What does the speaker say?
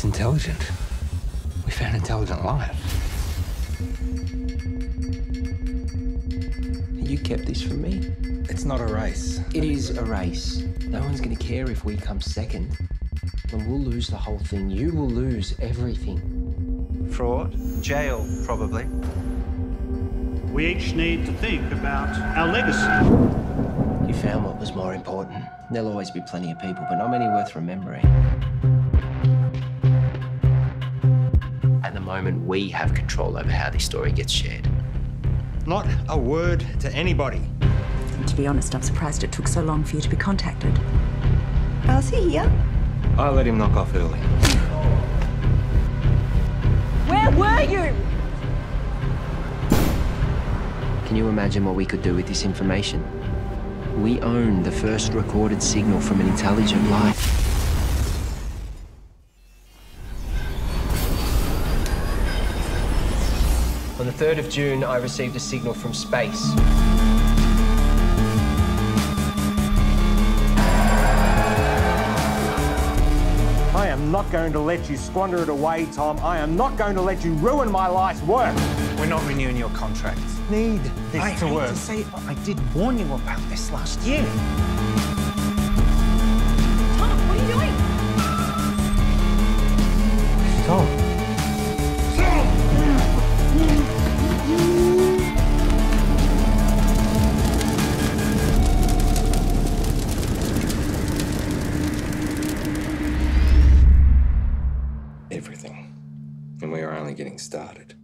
It's intelligent. We found intelligent life. You kept this from me. It's not a race. It is a race. No one's going to care if we come second. And we'll lose the whole thing. You will lose everything. Fraud, jail, probably. We each need to think about our legacy. You found what was more important. There'll always be plenty of people, but not many worth remembering. Moment, we have control over how this story gets shared. Not a word to anybody. To be honest, I'm surprised it took so long for you to be contacted. How's he here? I let him knock off early. Where were you? Can you imagine what we could do with this information? We own the first recorded signal from an intelligent life. On the 3rd of June, I received a signal from space. I am not going to let you squander it away, Tom. I am not going to let you ruin my life's work. We're not renewing your contract. Need this I to hate work. to say it, I did warn you about this last year. we are only getting started.